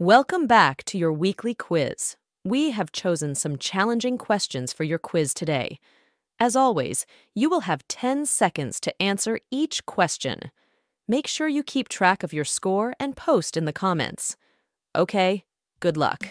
Welcome back to your weekly quiz. We have chosen some challenging questions for your quiz today. As always, you will have 10 seconds to answer each question. Make sure you keep track of your score and post in the comments. Okay, good luck.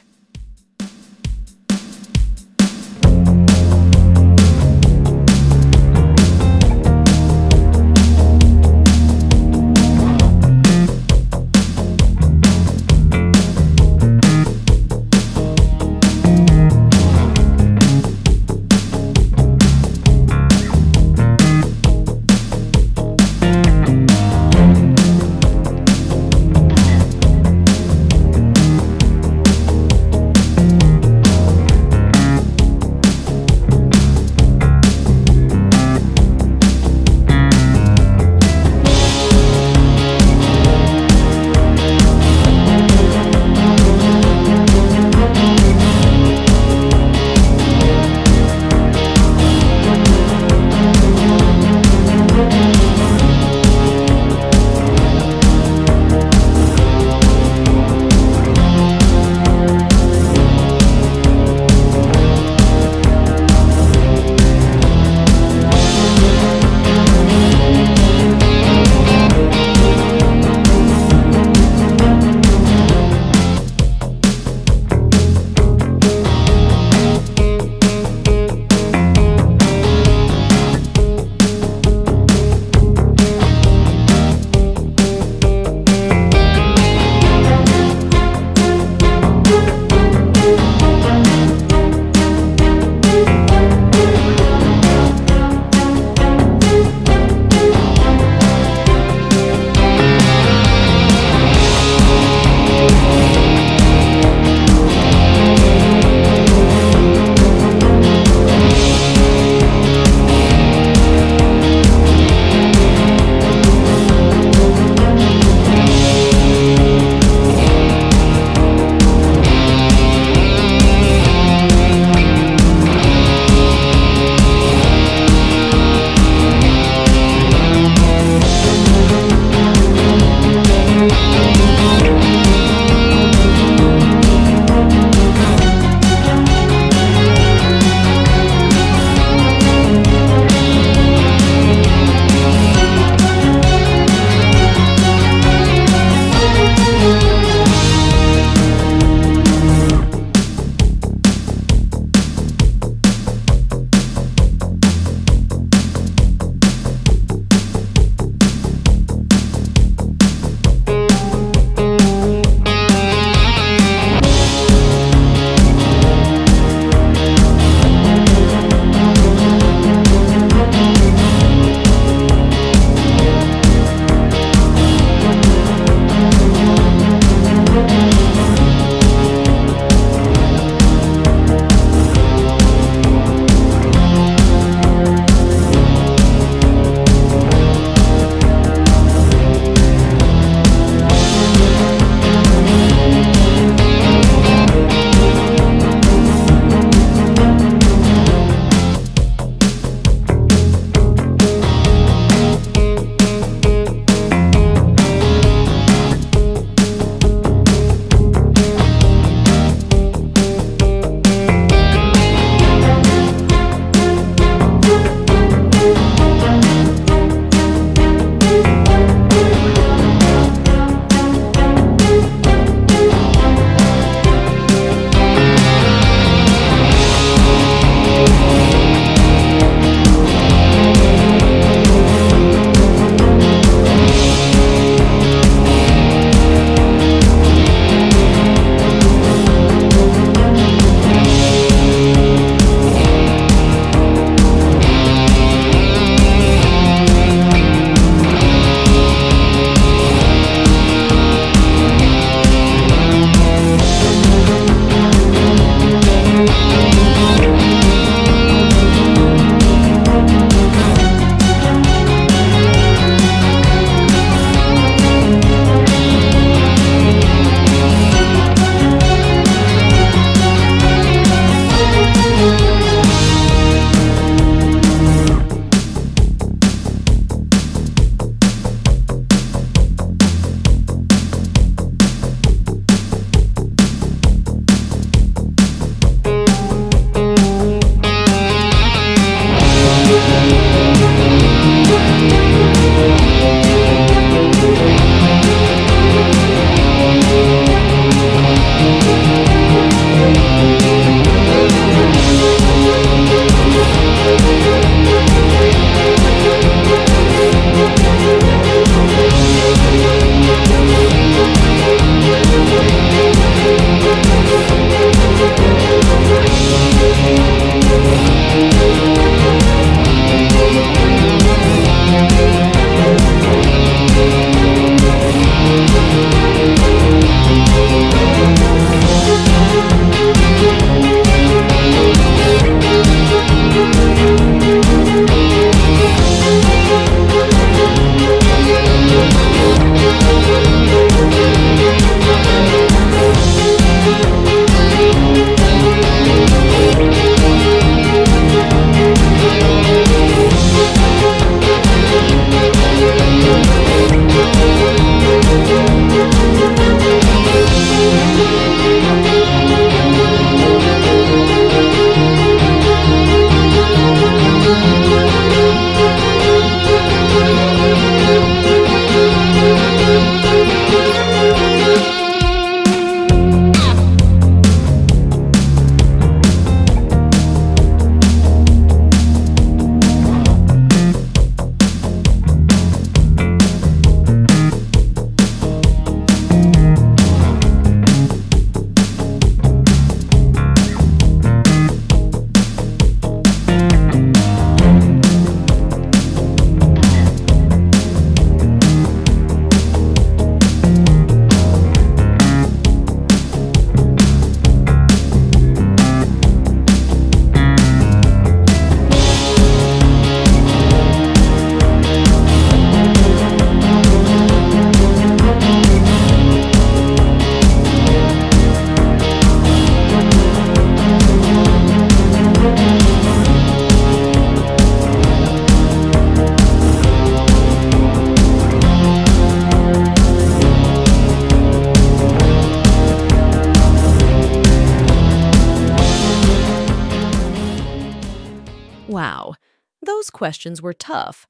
Those questions were tough.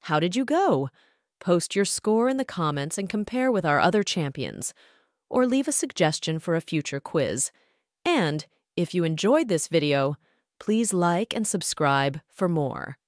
How did you go? Post your score in the comments and compare with our other champions, or leave a suggestion for a future quiz. And if you enjoyed this video, please like and subscribe for more.